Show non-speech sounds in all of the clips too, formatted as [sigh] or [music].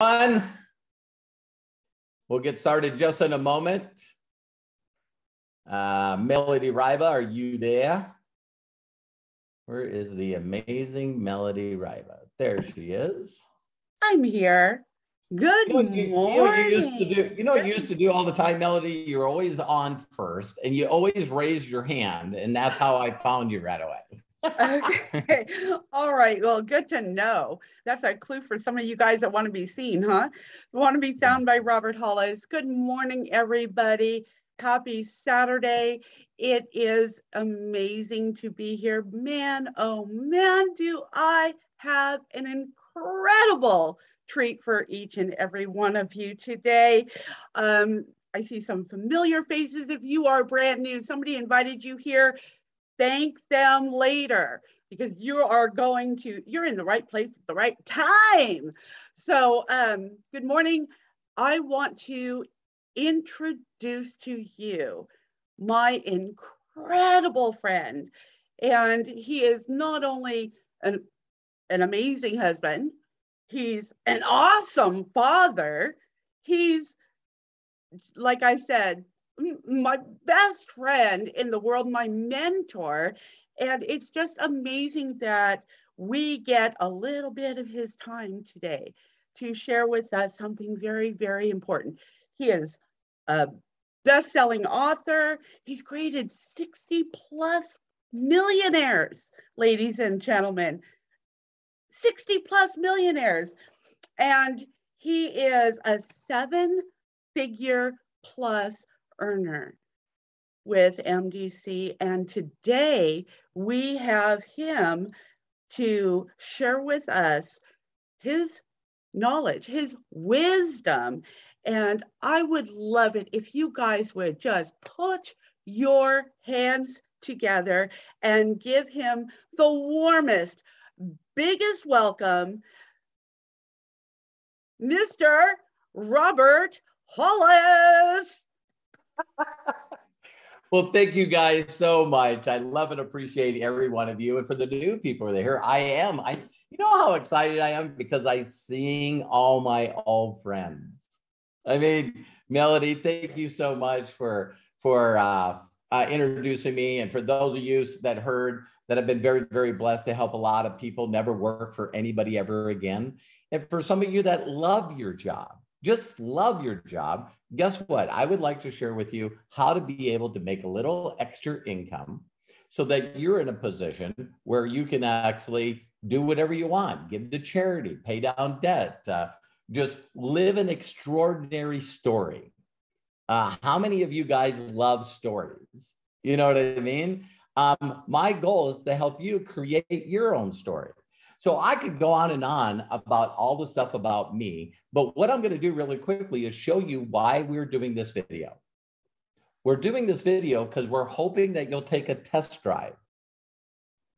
everyone. We'll get started just in a moment. Uh, Melody Riva, are you there? Where is the amazing Melody Riva? There she is. I'm here. Good You know, you, you know, morning. you used to do, you know, what you used to do all the time, Melody. You're always on first, and you always raise your hand, and that's how I found you right away. Okay. [laughs] All right. Well, good to know. That's a clue for some of you guys that want to be seen, huh? Want to be found by Robert Hollis. Good morning, everybody. Happy Saturday. It is amazing to be here. Man, oh man, do I have an incredible treat for each and every one of you today. Um, I see some familiar faces. If you are brand new, somebody invited you here, thank them later because you are going to, you're in the right place at the right time. So, um, good morning. I want to introduce to you my incredible friend. And he is not only an, an amazing husband, he's an awesome father. He's, like I said, my best friend in the world, my mentor. And it's just amazing that we get a little bit of his time today to share with us something very, very important. He is a best-selling author. He's created 60 plus millionaires, ladies and gentlemen. 60 plus millionaires. And he is a seven figure plus earner with MDC. And today we have him to share with us his knowledge, his wisdom. And I would love it if you guys would just put your hands together and give him the warmest, biggest welcome, Mr. Robert Hollis. Well, thank you guys so much. I love and appreciate every one of you. And for the new people that are here, I am. I you know how excited I am because I seeing all my old friends. I mean, Melody, thank you so much for for uh, uh, introducing me. And for those of you that heard that I've been very, very blessed to help a lot of people never work for anybody ever again. And for some of you that love your job, just love your job, guess what? I would like to share with you how to be able to make a little extra income so that you're in a position where you can actually do whatever you want, give to charity, pay down debt, uh, just live an extraordinary story. Uh, how many of you guys love stories? You know what I mean? Um, my goal is to help you create your own story. So I could go on and on about all the stuff about me, but what I'm going to do really quickly is show you why we're doing this video. We're doing this video because we're hoping that you'll take a test drive,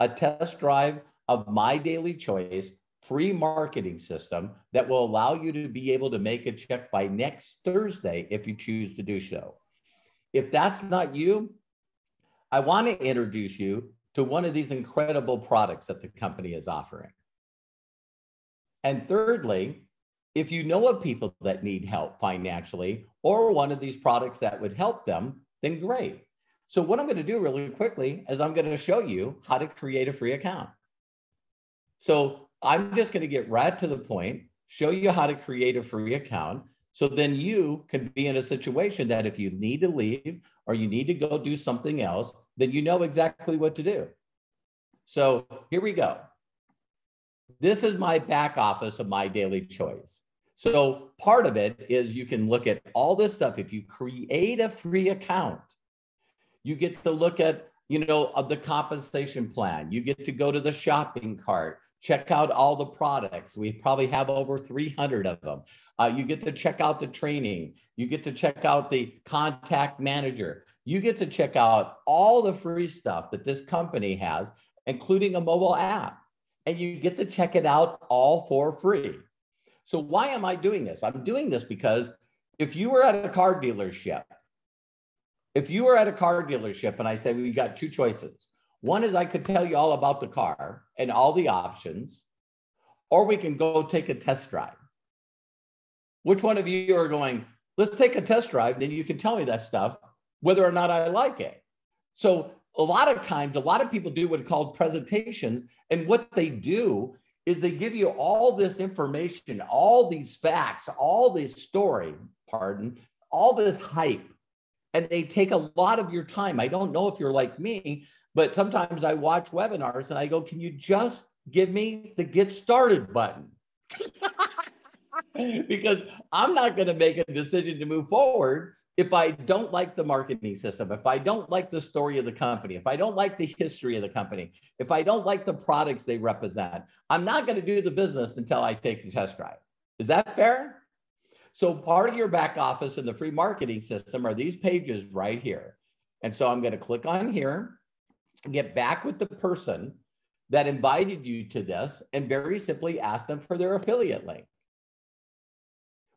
a test drive of my daily choice free marketing system that will allow you to be able to make a check by next Thursday if you choose to do so. If that's not you, I want to introduce you to one of these incredible products that the company is offering. And thirdly, if you know of people that need help financially or one of these products that would help them, then great. So, what I'm going to do really quickly is I'm going to show you how to create a free account. So, I'm just going to get right to the point, show you how to create a free account. So then you can be in a situation that if you need to leave or you need to go do something else, then you know exactly what to do. So here we go. This is my back office of my daily choice. So part of it is you can look at all this stuff. If you create a free account, you get to look at, you know, of the compensation plan. You get to go to the shopping cart check out all the products. We probably have over 300 of them. Uh, you get to check out the training. You get to check out the contact manager. You get to check out all the free stuff that this company has, including a mobile app. And you get to check it out all for free. So, why am I doing this? I'm doing this because if you were at a car dealership, if you were at a car dealership and I said, we got two choices, one is I could tell you all about the car and all the options, or we can go take a test drive. Which one of you are going, let's take a test drive, then you can tell me that stuff, whether or not I like it. So a lot of times, a lot of people do what's called presentations. And what they do is they give you all this information, all these facts, all this story, pardon, all this hype. And they take a lot of your time. I don't know if you're like me, but sometimes I watch webinars and I go, can you just give me the get started button? [laughs] because I'm not going to make a decision to move forward if I don't like the marketing system, if I don't like the story of the company, if I don't like the history of the company, if I don't like the products they represent, I'm not going to do the business until I take the test drive. Is that fair? So part of your back office in the free marketing system are these pages right here. And so I'm going to click on here, and get back with the person that invited you to this, and very simply ask them for their affiliate link.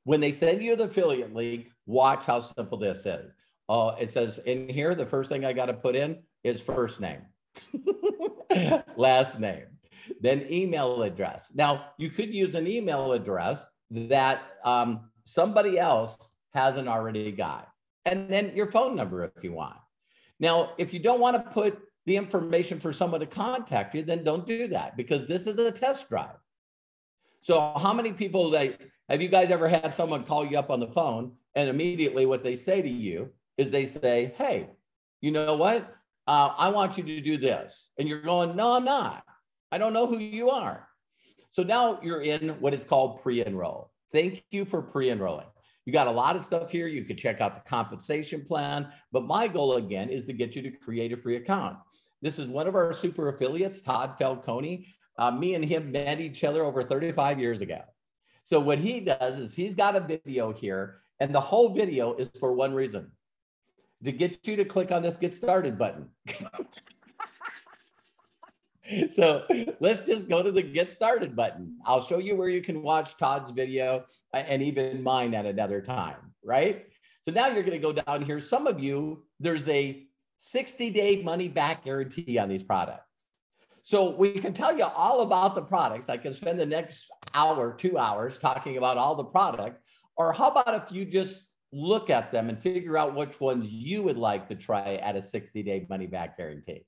When they send you the affiliate link, watch how simple this is. Uh, it says in here, the first thing I got to put in is first name, [laughs] last name, then email address. Now, you could use an email address that um, somebody else hasn't already got, and then your phone number if you want. Now, if you don't want to put the information for someone to contact you, then don't do that because this is a test drive. So, how many people that have you guys ever had someone call you up on the phone and immediately what they say to you is they say, Hey, you know what? Uh, I want you to do this. And you're going, No, I'm not. I don't know who you are. So now you're in what is called pre enroll. Thank you for pre enrolling. You got a lot of stuff here. You could check out the compensation plan. But my goal again is to get you to create a free account. This is one of our super affiliates, Todd Falcone. Uh, me and him met each other over 35 years ago. So what he does is he's got a video here, and the whole video is for one reason to get you to click on this get started button. [laughs] so let's just go to the get started button. I'll show you where you can watch Todd's video uh, and even mine at another time, right? So now you're going to go down here. Some of you, there's a 60 day money back guarantee on these products. So we can tell you all about the products. I can spend the next hour, two hours talking about all the products. Or how about if you just look at them and figure out which ones you would like to try at a 60 day money back guarantee?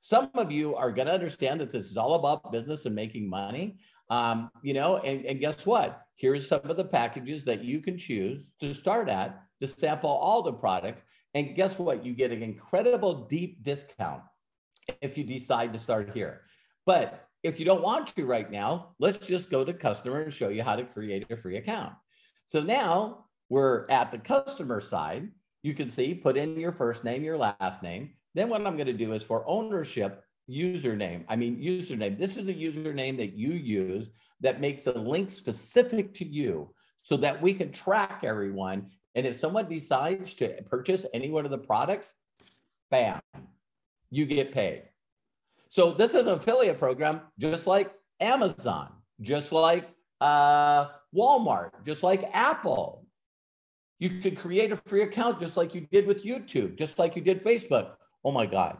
Some of you are going to understand that this is all about business and making money. Um, you know, and, and guess what? Here's some of the packages that you can choose to start at to sample all the products. And guess what? You get an incredible deep discount if you decide to start here. But if you don't want to right now, let's just go to customer and show you how to create a free account. So now we're at the customer side. You can see, put in your first name, your last name. Then what I'm going to do is for ownership, username. I mean, username. This is a username that you use that makes a link specific to you so that we can track everyone. And if someone decides to purchase any one of the products, bam, you get paid. So this is an affiliate program, just like Amazon, just like uh, Walmart, just like Apple. You could create a free account just like you did with YouTube, just like you did Facebook. Oh my God,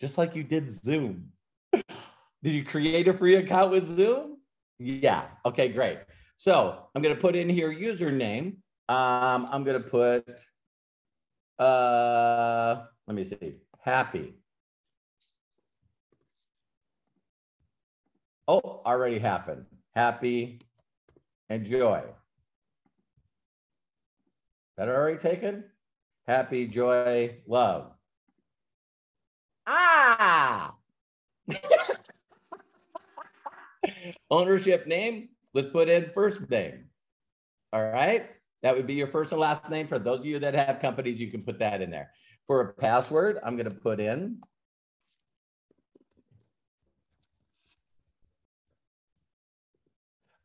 just like you did Zoom. [laughs] did you create a free account with Zoom? Yeah. Okay, great. So I'm going to put in here username. Um, I'm going to put, uh, let me see, happy. Oh, already happened. Happy and joy. That already taken? Happy, joy, love. Ah! [laughs] Ownership name, let's put in first name. All right. That would be your first and last name. For those of you that have companies, you can put that in there. For a password, I'm going to put in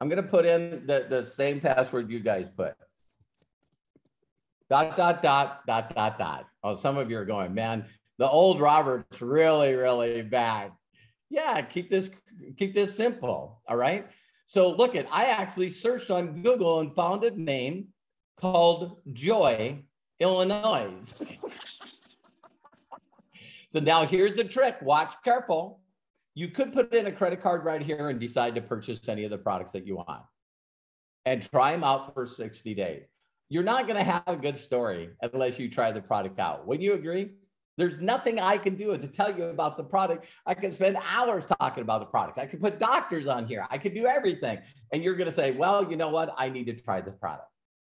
I'm going to put in the, the same password you guys put. Dot, dot, dot, dot, dot, dot. Oh, some of you are going, man, the old Robert's really, really bad. Yeah, keep this, keep this simple. All right. So look at, I actually searched on Google and found a name called Joy, Illinois. [laughs] so now here's the trick. Watch careful. You could put in a credit card right here and decide to purchase any of the products that you want. and try them out for 60 days. You're not going to have a good story unless you try the product out. Would you agree? There's nothing I can do to tell you about the product. I can spend hours talking about the products. I can put doctors on here. I can do everything. And you're going to say, well, you know what? I need to try this product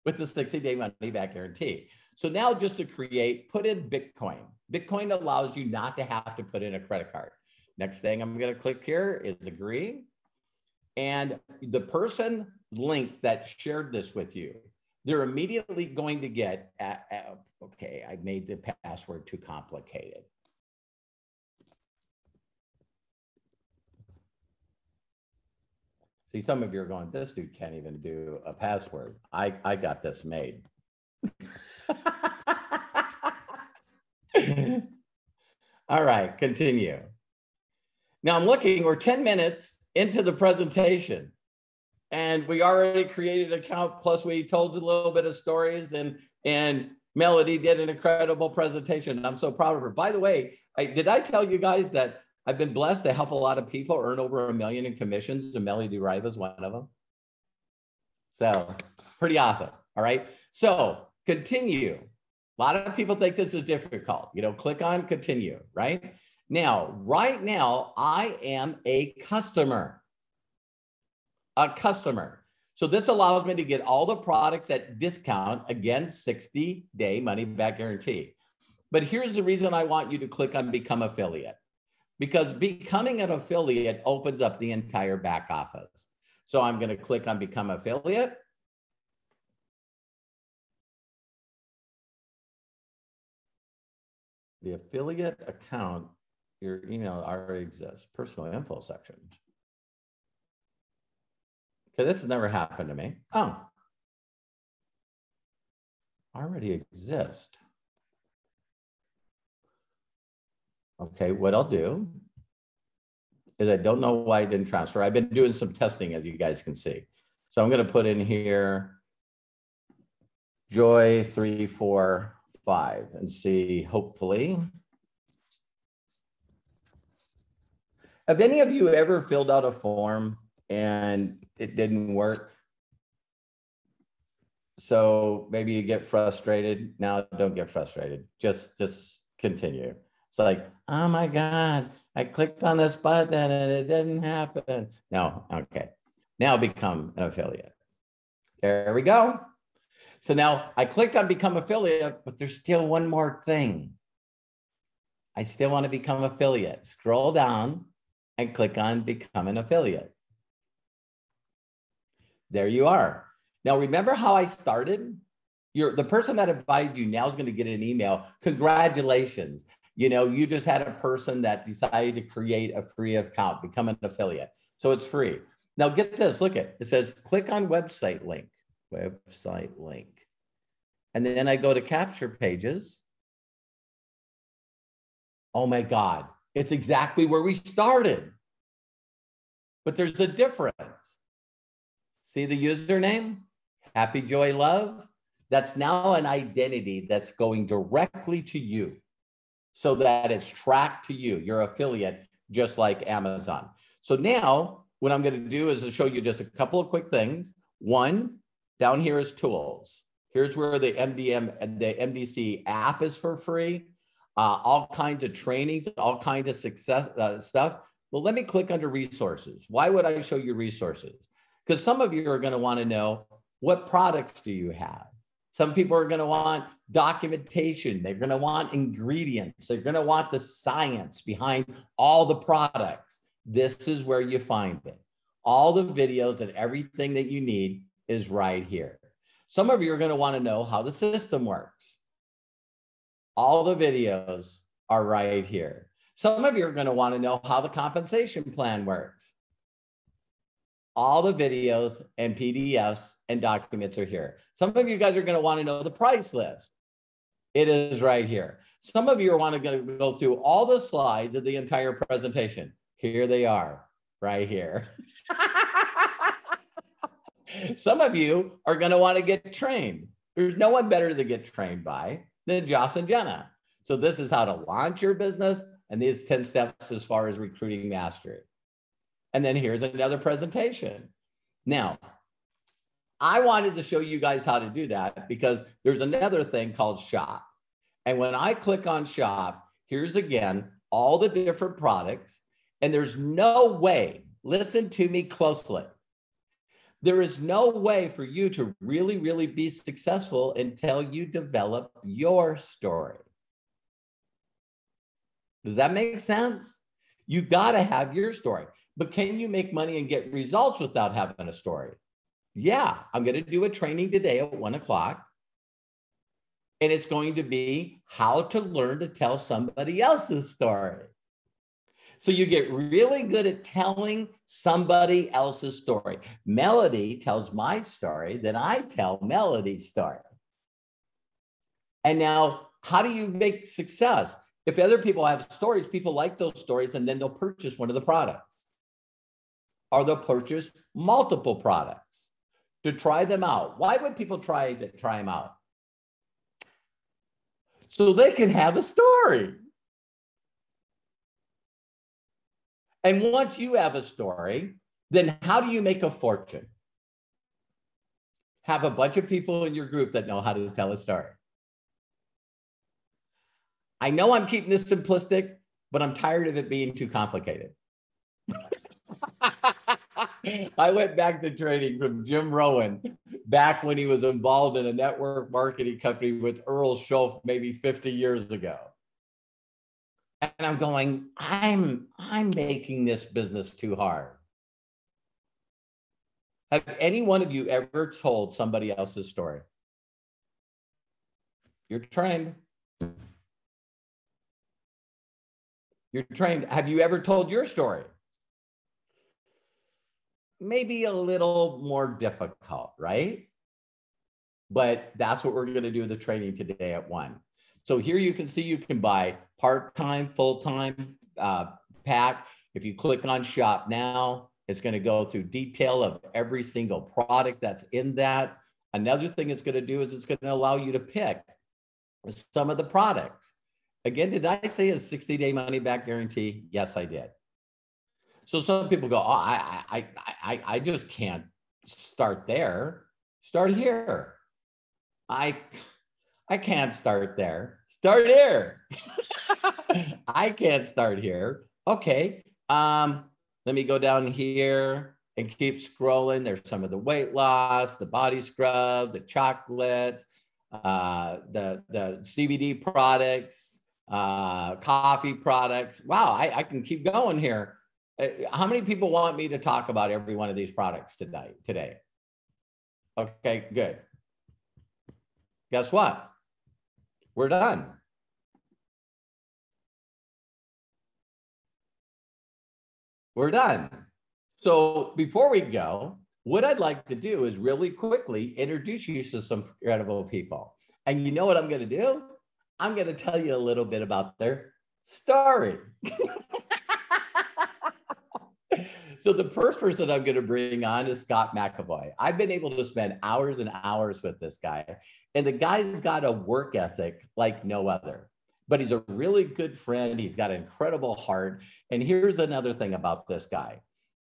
with the 60 day money back guarantee. So now just to create, put in Bitcoin. Bitcoin allows you not to have to put in a credit card. Next thing I'm going to click here is agree. And the person link that shared this with you, they're immediately going to get, at, at, okay, I made the password too complicated. See, some of you are going, this dude can't even do a password. I, I got this made. [laughs] All right, continue. Now I'm looking, we're 10 minutes into the presentation and we already created an account. Plus we told a little bit of stories and, and Melody did an incredible presentation. I'm so proud of her. By the way, I, did I tell you guys that I've been blessed to help a lot of people earn over a million in commissions and Melody Riva is one of them. So pretty awesome. All right. So continue. A lot of people think this is difficult. You know, click on continue, right? Now, right now, I am a customer. A customer. So this allows me to get all the products at discount, again, 60 day money back guarantee. But here's the reason I want you to click on become affiliate because becoming an affiliate opens up the entire back office. So I'm going to click on become affiliate. the affiliate account, your email already exists, personal info section. Okay, this has never happened to me. Oh, already exist. Okay, what I'll do is I don't know why I didn't transfer. I've been doing some testing as you guys can see. So I'm gonna put in here joy three, four, five and see, hopefully. Have any of you ever filled out a form and it didn't work? So maybe you get frustrated. Now don't get frustrated. Just just continue. It's like, oh my God, I clicked on this button and it didn't happen. No, okay. Now become an affiliate. There we go. So now I clicked on become affiliate, but there's still one more thing. I still want to become affiliate. Scroll down and click on become an affiliate. There you are. Now remember how I started? You're the person that invited you now is going to get an email. Congratulations. You know, you just had a person that decided to create a free account, become an affiliate. So it's free. Now get this, look at it says click on website link website link. And then I go to capture pages. Oh my God, it's exactly where we started. But there's a difference. See the username? Happy Joy Love? That's now an identity that's going directly to you so that it's tracked to you, your affiliate, just like Amazon. So now what I'm going to do is to show you just a couple of quick things. One, down here is tools. Here's where the MDM, and the MDC app is for free. Uh, all kinds of trainings, all kinds of success uh, stuff. Well, let me click under resources. Why would I show you resources? Because some of you are going to want to know what products do you have? Some people are going to want documentation. They're going to want ingredients. They're going to want the science behind all the products. This is where you find it. All the videos and everything that you need is right here. Some of you are going to want to know how the system works. All the videos are right here. Some of you are going to want to know how the compensation plan works. All the videos and PDFs and documents are here. Some of you guys are going to want to know the price list. It is right here. Some of you are want to go through all the slides of the entire presentation. Here they are, right here. [laughs] Some of you are going to want to get trained. There's no one better to get trained by than Josh and Jenna. So this is how to launch your business and these 10 steps as far as recruiting mastery. And then here's another presentation. Now, I wanted to show you guys how to do that because there's another thing called shop. And when I click on shop, here's again all the different products. And there's no way, listen to me closely. There is no way for you to really, really be successful until you develop your story. Does that make sense? You got to have your story. But can you make money and get results without having a story? Yeah, I'm going to do a training today at one o'clock. And it's going to be how to learn to tell somebody else's story. So you get really good at telling somebody else's story. Melody tells my story, then I tell Melody's story. And now, how do you make success? If other people have stories, people like those stories, and then they'll purchase one of the products. Or they'll purchase multiple products to try them out. Why would people try that try them out? So they can have a story. And once you have a story, then how do you make a fortune? Have a bunch of people in your group that know how to tell a story. I know I'm keeping this simplistic, but I'm tired of it being too complicated. [laughs] I went back to training from Jim Rohn back when he was involved in a network marketing company with Earl Shoaff maybe 50 years ago and i'm going i'm i'm making this business too hard. Have any one of you ever told somebody else's story? You're trained. You're trained. Have you ever told your story? Maybe a little more difficult right? But that's what we're going to do the training today at one. So here you can see you can buy part-time, full-time uh, pack. If you click on shop now, it's going to go through detail of every single product that's in that. Another thing it's going to do is it's going to allow you to pick some of the products. Again, did I say a 60 day money back guarantee? Yes, I did. So some people go, oh, I, I, I, I just can't start there. Start here. I, I can't start there. Start here. [laughs] I can't start here. Okay. Um, let me go down here and keep scrolling. There's some of the weight loss, the body scrub, the chocolates, uh, the, the CBD products, uh, coffee products. Wow, I, I can keep going here. Uh, how many people want me to talk about every one of these products today? Today? Okay, good. Guess what? We're done. We're done. So before we go, what I'd like to do is really quickly introduce you to some incredible people. And you know what I'm going to do? I'm going to tell you a little bit about their story. [laughs] so the first person I'm going to bring on is Scott McAvoy. I've been able to spend hours and hours with this guy. And the guy's got a work ethic like no other, but he's a really good friend. He's got an incredible heart. And here's another thing about this guy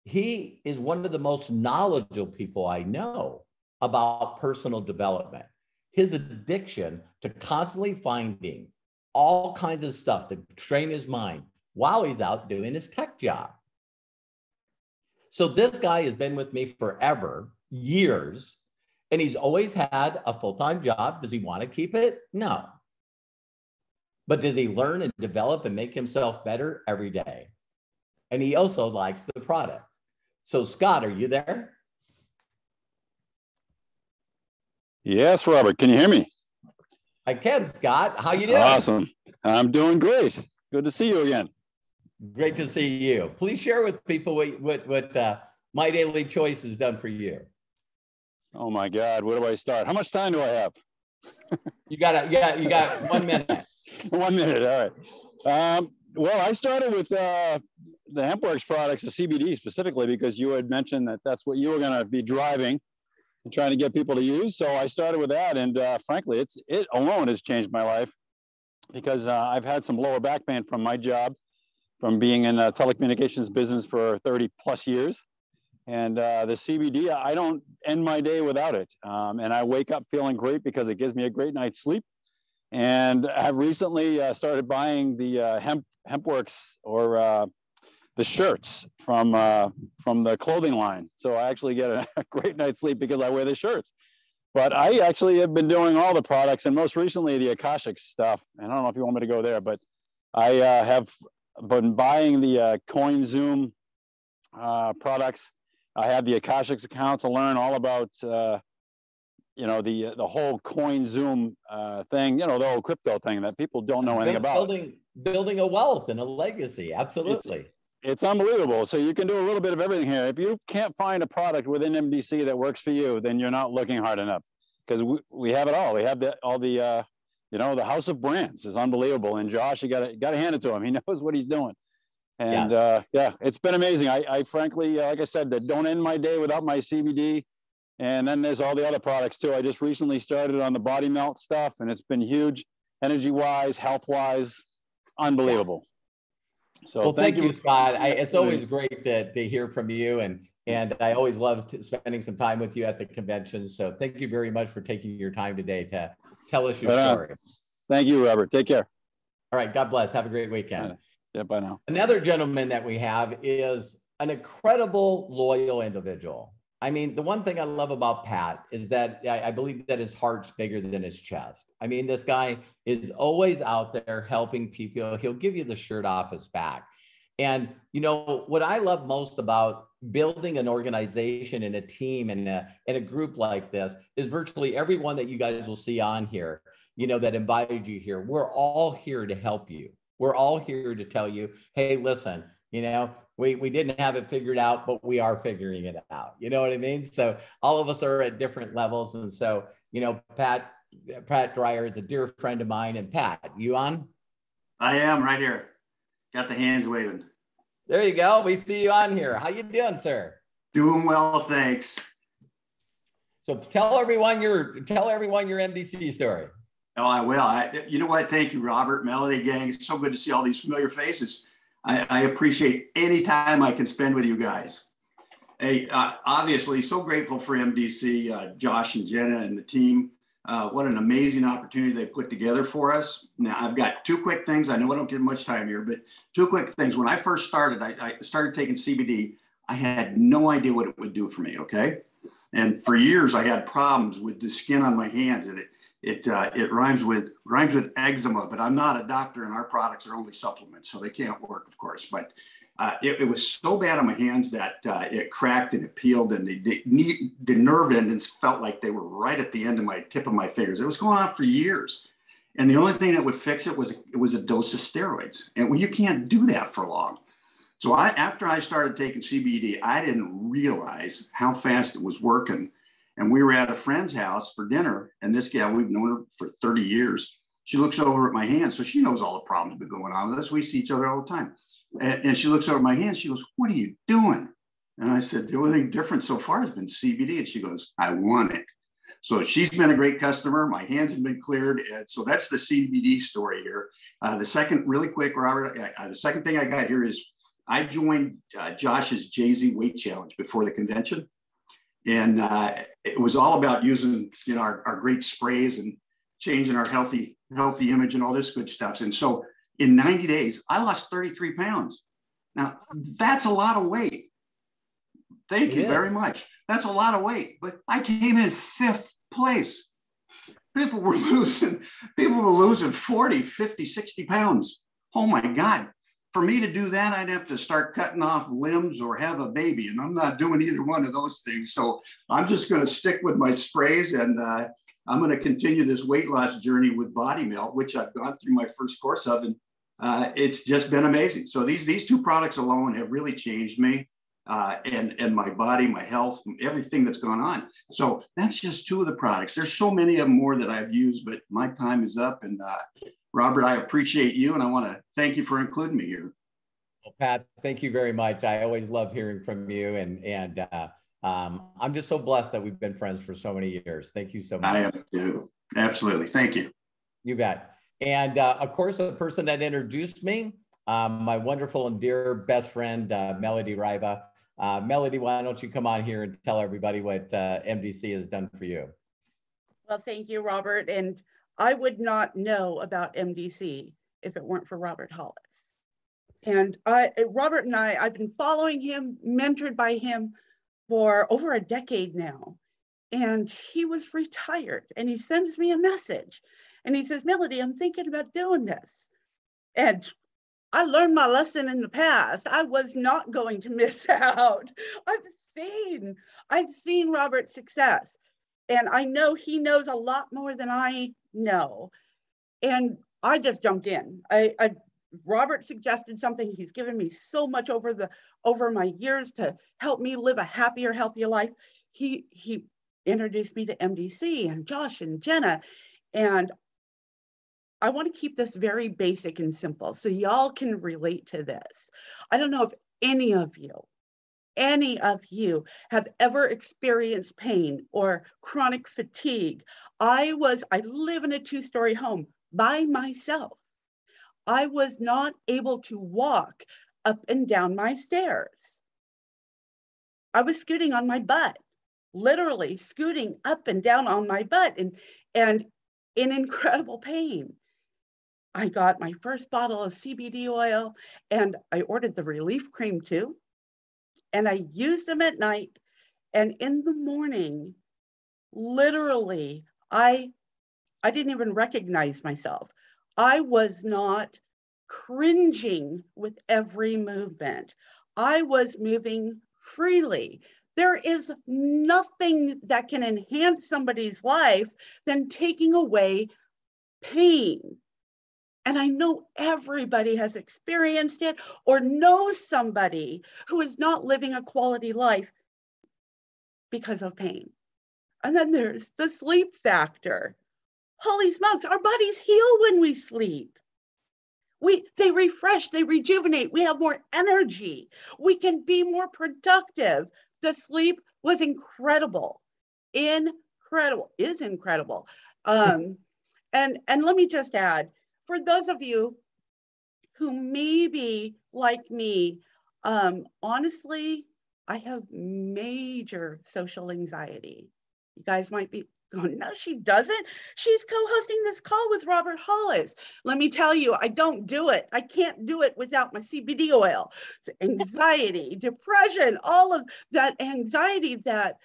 he is one of the most knowledgeable people I know about personal development. His addiction to constantly finding all kinds of stuff to train his mind while he's out doing his tech job. So this guy has been with me forever, years, and he's always had a full time job. Does he want to keep it? No. But does he learn and develop and make himself better every day? And he also likes the product. So, Scott, are you there? Yes, Robert. Can you hear me? I can, Scott. How you doing? Awesome. I'm doing great. Good to see you again. Great to see you. Please share with people what what, what uh, my daily choice has done for you. Oh my God, where do I start? How much time do I have? [laughs] you got it. Yeah, you got one minute. [laughs] one minute. All right. Um, well, I started with uh, the HempWorx products, the CBD specifically, because you had mentioned that that's what you were going to be driving and trying to get people to use. So I started with that, and uh, frankly, it's it alone has changed my life because uh, I've had some lower back pain from my job, from being in a telecommunications business for 30 plus years And uh, the CBD, I don't end my day without it. Um, and I wake up feeling great because it gives me a great night's sleep. And I've recently uh, started buying the uh, hemp HempWorx or uh, the shirts from uh, from the clothing line. So I actually get a, [laughs] great night's sleep because I wear the shirts. But I actually have been doing all the products and most recently the Akashic stuff. And I don't know if you want me to go there, but I uh, have been buying the uh, CoinZoom uh, products. I have the Akashics account to learn all about, uh, you know, the the whole CoinZoom uh, thing. You know, the whole crypto thing that people don't know anything about. Building building a wealth and a legacy. Absolutely. It's, it's unbelievable. So you can do a little bit of everything here. If you can't find a product within MDC that works for you, then you're not looking hard enough because we, we have it all. We have the all the uh, you know the house of brands is unbelievable. And Josh, you got to got to hand it to him. [laughs] He knows what he's doing. And yes. uh, yeah, it's been amazing. I, I frankly, uh, like I said, that don't end my day without my CBD. And then there's all the other products too. I just recently started on the body melt stuff, and it's been huge, energy wise, health wise, unbelievable. So well, thank, thank you, Scott. I, it's always great to, to hear from you, and Mm-hmm. and I always love spending some time with you at the convention. So thank you very much for taking your time today to tell us your story. Thank you, Robert. Take care. All right. God bless. Have a great weekend. Yeah, bye now. Another gentleman that we have is an incredible, loyal individual. I mean, the one thing I love about Pat is that I, I, believe that his heart's bigger than his chest. I mean, this guy is always out there helping people. He'll give you the shirt off his back. And, you know, what I love most about building an organization and a team and a, and a group like this is virtually everyone that you guys will see on here, you know, that invited you here. We're all here to help you. We're all here to tell you, hey, listen, you know, we, we didn't have it figured out, but we are figuring it out. You know what I mean? So all of us are at different levels. And so, you know, Pat, Pat Dreyer is a dear friend of mine. And Pat, you on? I am right here. Got the hands waving. There you go. We see you on here. How you doing, sir? Doing well, thanks. So tell everyone your tell everyone your MDC story. Oh, I will. I, you know what? Thank you, Robert, Melody gang. It's so good to see all these familiar faces. I, I appreciate any time I can spend with you guys. Hey, uh, obviously, so grateful for MDC, uh, Josh and Jenna and the team. Uh, what an amazing opportunity they put together for us. Now, I've got two quick things. I know I don't get much time here, but two quick things. When I first started, I, I started taking CBD. I had no idea what it would do for me. Okay. And for years, I had problems with the skin on my hands, and it it uh, it rhymes with rhymes with eczema. But I'm not a doctor, and our products are only supplements, so they can't work, of course. But uh, it, it, was so bad on my hands that uh, it cracked and it peeled, and the, the, the nerve endings felt like they were right at the end of my tip of my fingers. It was going on for years, and the only thing that would fix it was it was a dose of steroids, and well, you can't do that for long. So I, after I started taking CBD, I didn't realize how fast it was working and we were at a friend's house for dinner, and this gal, we've known her for 30 years. She looks over at my hand, so she knows all the problems that been going on with us. We see each other all the time. And, and she looks over my hand. She goes, "What are you doing?" And I said, "The only thing different so far has been CBD." And she goes, "I want it." So she's been a great customer. My hands have been cleared. And so that's the CBD story here. Uh, the second, really quick, Robert, uh, the second thing I got here is I joined uh, Josh's Jay Z weight challenge before the convention and uh, it was all about using you know our, our great sprays and changing our healthy healthy image and all this good stuff and so in 90 days i lost 33 pounds. Now that's a lot of weight. Thank you very much. That's a lot of weight but i came in fifth place. People were [laughs] losing people were losing 40 50 60 pounds. Oh my god. For me to do that, I'd have to start cutting off limbs or have a baby, and I'm not doing either one of those things. So I'm just going to stick with my sprays, and uh, I'm going to continue this weight loss journey with Body Melt, which I've gone through my first course of, and uh, it's just been amazing. So these these two products alone have really changed me. Uh, and and my body, my health, everything that's gone on. So that's just two of the products. There's so many of them more that I've used, but my time is up, and uh, Robert, I appreciate you and I want to thank you for including me here. Well, Pat, thank you very much. I always love hearing from you and, and uh, um, I'm just so blessed that we've been friends for so many years. Thank you so much. I am too. Absolutely. Thank you. You bet. And uh, of course, the person that introduced me, um, my wonderful and dear best friend, uh, Melody Riva. Uh, Melody, why don't you come on here and tell everybody what uh, MDC has done for you? Well, thank you, Robert. And I would not know about MDC if it weren't for Robert Hollis. And I, Robert and I, I've been following him, mentored by him for over a decade now. And he was retired and he sends me a message and he says, Melody, I'm thinking about doing this. And I learned my lesson in the past. I was not going to [laughs] miss out. I've seen, I've seen Robert's success. And I know he knows a lot more than I know. And I just jumped in. I, I Robert suggested something. He's given me so much over the over my years to help me live a happier, healthier life. He he introduced me to MDC and Josh and Jenna. And I want to keep this very basic and simple so y'all can relate to this. I don't know if any of you, any of you have ever experienced pain or chronic fatigue. I was, I live in a two story home by myself. I was not able to walk up and down my stairs. I was scooting on my butt, literally scooting up and down on my butt and, and in incredible pain. I got my first bottle of CBD oil and I ordered the relief cream too. And I used them at night. And in the morning, literally, I I didn't even recognize myself. I was not cringing with every movement. I was moving freely. There is nothing that can enhance somebody's life than taking away pain. And I know everybody has experienced it or knows somebody who is not living a quality life because of pain. And then there's the sleep factor. Holy smokes, our bodies heal when we sleep. We, they refresh, they rejuvenate, we have more energy, we can be more productive. The sleep was incredible, incredible, is incredible. Um, and, and let me just add, for those of you who maybe like me, um, honestly, I have major social anxiety. You guys might be going, no, she doesn't. She's co-hosting this call with Robert Hollis. Let me tell you, I don't do it. I can't do it without my CBD oil. So anxiety, depression, all of that anxiety that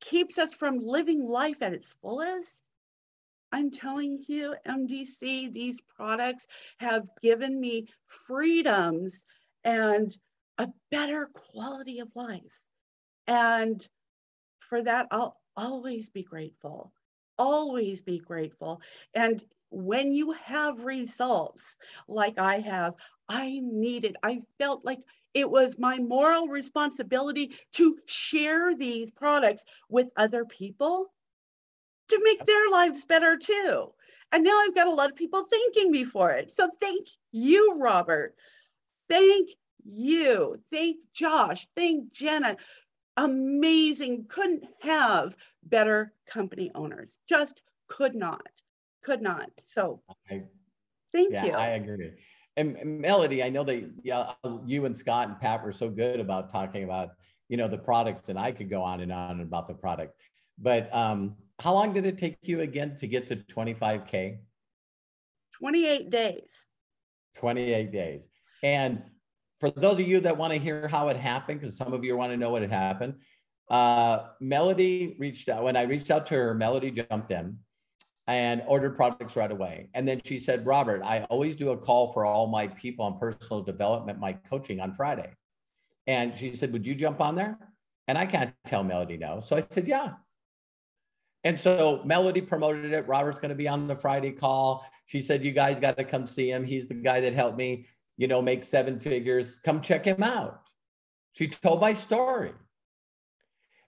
keeps us from living life at its fullest I'm telling you, MDC, these products have given me freedoms and a better quality of life. And for that, I'll always be grateful, always be grateful. And when you have results like I have, I needed, I felt like it was my moral responsibility to share these products with other people to make their lives better too. And now I've got a lot of people thanking me for it. So thank you, Robert. Thank you. Thank Josh. Thank Jenna. Amazing. Couldn't have better company owners. Just could not. Could not. So I, thank yeah, you. I agree. And Melody, I know that yeah, um, you and Scott and Pat were so good about talking about you know the products, and I could go on and on about the product. But um, how long did it take you again to get to 25K? 28 days. 28 days. And for those of you that want to hear how it happened, because some of you want to know what had happened, uh, Melody reached out. When I reached out to her, Melody jumped in and ordered products right away. And then she said, Robert, I always do a call for all my people on personal development, my coaching on Friday. And she said, Would you jump on there? And I can't tell Melody no. So I said, Yeah. And so Melody promoted it. Robert's going to be on the Friday call. She said, You guys got to come see him. He's the guy that helped me, you know, make seven figures. Come check him out. She told my story.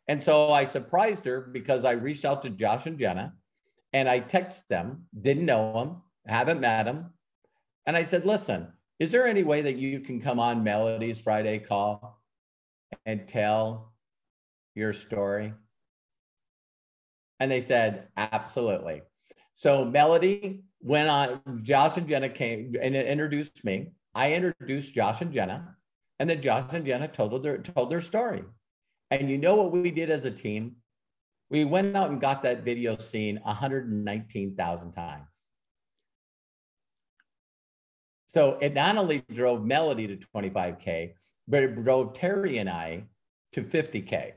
And so I surprised her because I reached out to Josh and Jenna and I texted them, didn't know them, haven't met them. And I said, Listen, is there any way that you can come on Melody's Friday call and tell your story? And they said, absolutely. So Melody went on, Josh and Jenna came and introduced me. I introduced Josh and Jenna. And then Josh and Jenna told their, told their story. And you know what we did as a team? We went out and got that video seen 119,000 times. So it not only drove Melody to 25K, but it drove Terry and I to 50K.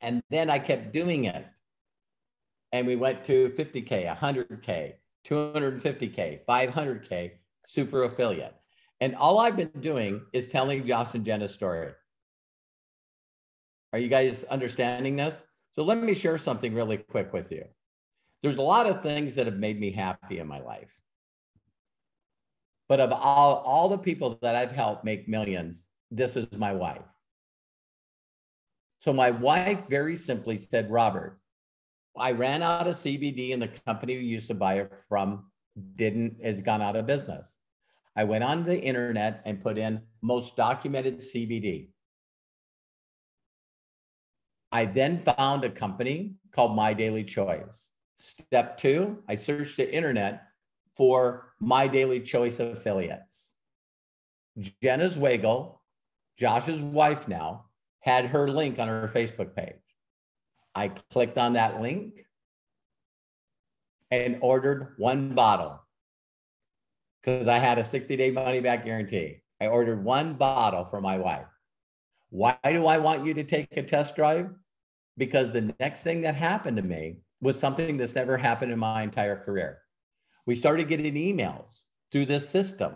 And then I kept doing it. And we went to 50K, 100K, 250K, 500K, super affiliate. And all I've been doing is telling Josh and Jenna's story. Are you guys understanding this? So let me share something really quick with you. There's a lot of things that have made me happy in my life. But of all, all the people that I've helped make millions, this is my wife. So my wife very simply said, Robert, I ran out of CBD and the company we used to buy it from didn't has gone out of business. I went on the internet and put in most documented CBD. I then found a company called My Daily Choice. Step two, I searched the internet for My Daily Choice affiliates. Jenna's Zweigel, Josh's wife now, had her link on her Facebook page. I clicked on that link and ordered one bottle because I had a 60 day money back guarantee. I ordered one bottle for my wife. Why do I want you to take a test drive? Because the next thing that happened to me was something that's never happened in my entire career. We started getting emails through this system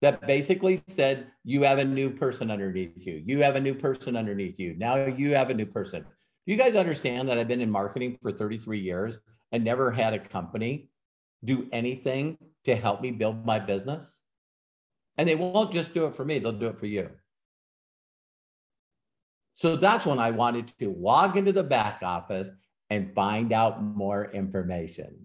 that basically said, You have a new person underneath you. You have a new person underneath you. Now you have a new person. You guys understand that I've been in marketing for 33 years and never had a company do anything to help me build my business. And they won't just do it for me, they'll do it for you. So that's when I wanted to log into the back office and find out more information.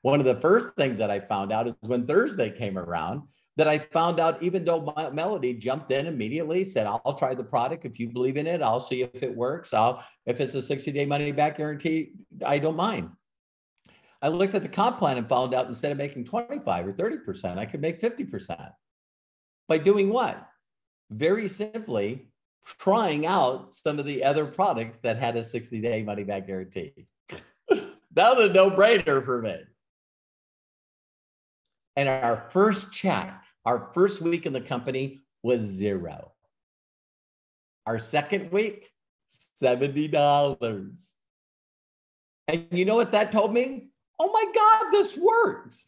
One of the first things that I found out is when Thursday came around, that I found out, even though Melody jumped in immediately, said, I'll try the product. If you believe in it, I'll see if it works. I'll, if it's a 60 day money back guarantee, I don't mind. I looked at the comp plan and found out instead of making 25 or 30%, I could make 50%. By doing what? Very simply, trying out some of the other products that had a 60 day money back guarantee. [laughs] that was a no brainer for me. And our first check our first week in the company was zero. Our second week, $70. And you know what that told me? Oh my God, this works.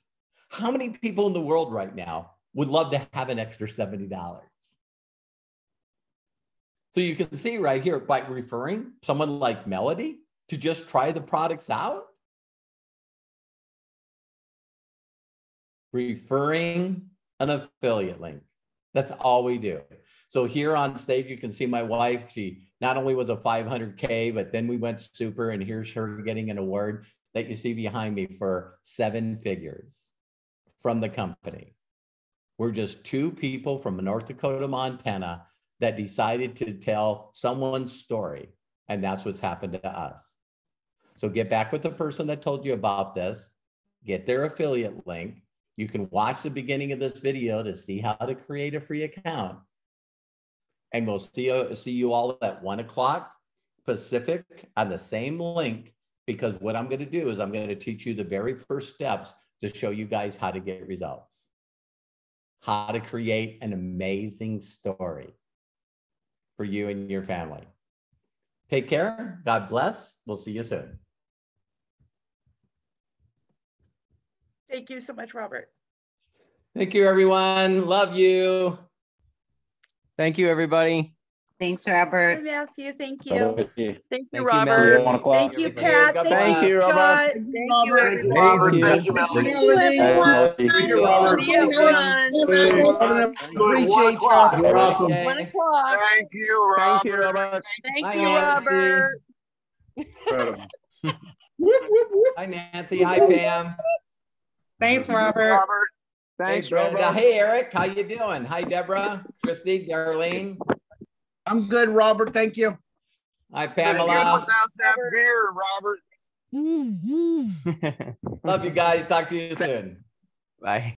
How many people in the world right now would love to have an extra $70? So you can see right here by referring someone like Melody to just try the products out. Referring an affiliate link. That's all we do. So here on stage, you can see my wife. She not only was a 500K, but then we went super, and here's her getting an award that you see behind me for seven figures from the company. We're just two people from North Dakota, Montana that decided to tell someone's story. And that's what's happened to us. So get back with the person that told you about this, get their affiliate link, you can watch the beginning of this video to see how to create a free account. And we'll see you, see you all at one o'clock Pacific on the same link because what I'm going to do is I'm going to teach you the very first steps to show you guys how to get results, how to create an amazing story for you and your family. Take care. God bless. We'll see you soon. Thank you so much, Robert. Thank you, everyone. Love you. Thank you, everybody. Thanks, Robert. Matthew, thank you. Thank Thank you, Thank you, Robert. One o'clock. Thank you, Pat. God Thank bless. you, you, Robert. Scott. Thank Thank you, you, everyone. everyone. Thank you. Thank Thank you, you, everyone. Thank you, Robert. See everyone. Appreciate y'all. You're awesome. Okay. One o'clock. Thank you, Thank you, Robert. Robert. Thank Bye, you, Nancy. Robert. Incredible. Whoop, whoop, whoop. Hi, Nancy. Hi, Pam. Thanks, Robert. Robert. Thanks, hey, Brenda. Robert. Hey, Eric. How you doing? Hi, Deborah, Christy, Darlene. I'm good, Robert. Thank you. Hi, Been good Pamela. Without that beer, Robert. Mm-hmm. [laughs] Love you guys. Talk to you soon. Bye.